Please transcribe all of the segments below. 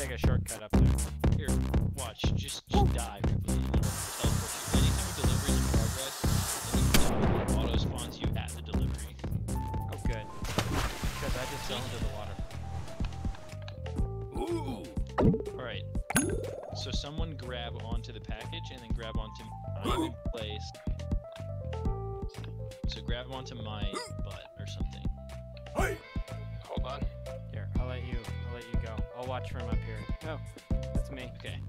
take a shortcut up there. Here, watch, just, Alright. So someone grab onto the package and then grab onto I'm in place. So grab onto my butt or something. Hold on. Here, I'll let you. I'll let you go. I'll watch from up here. No, that's me. Okay,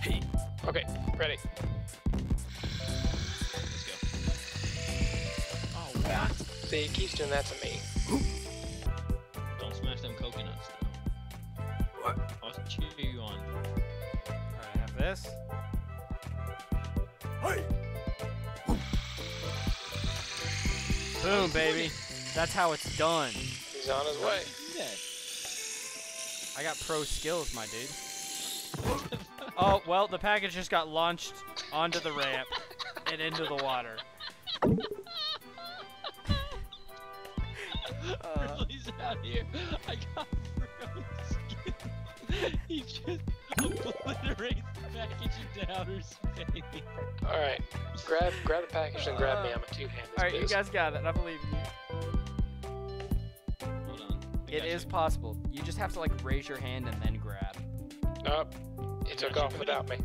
Hey. Okay, ready. let's go. Oh, what? See, he keeps doing that to me. Don't smash them coconuts Alright, I have this. Boom, baby. That's how it's done. He's on his way. I got pro skills, my dude. Oh, well, the package just got launched onto the ramp and into the water. Uh, Ridley's out here. I got thrown skin. He just obliterates the package into outer space. All right, grab grab the package and grab me. I'm a two-handed. Alright, you guys got it. I believe in you. Hold on. I It you. possible. You just have to, like, raise your hand and then grab. Nope. It took off buddy. without me.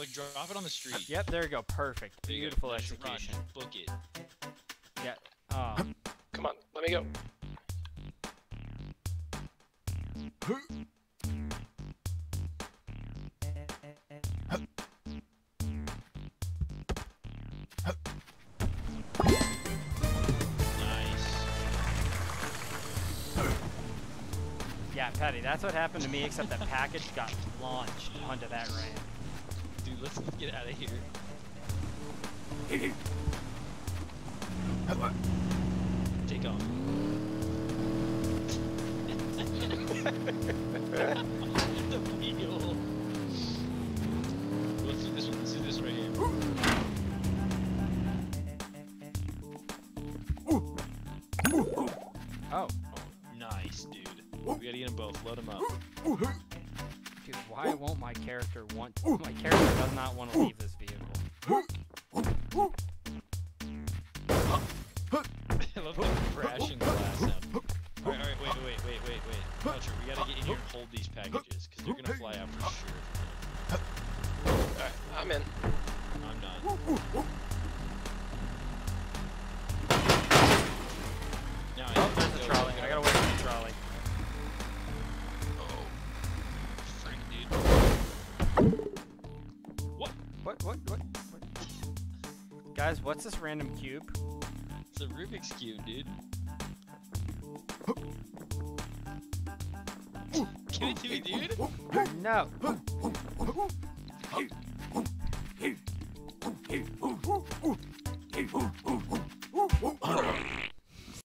Like drop it on the street. Yep, there you go. Perfect. There you go. Beautiful run. execution. Book it. Yeah. Um, Come on, let me go. Nice. yeah, Patty, that's what happened to me, except the package got launched onto that ramp. Dude, let's get out of here. Take off. the wheel. Let's do this one. Let's do this right here. Oh, Oh, nice, dude. We gotta get them both. Load them up. Dude, why won't my character want? My character does not want to leave this vehicle. I love the crashing glass sound. Alright, alright, wait, wait, wait, wait, wait. Belcher, we gotta get in here and hold these packages, because they're gonna fly out for sure. What? What? What? what? Guys, what's this random cube? It's a Rubik's Cube, dude. Give it to me, dude. No.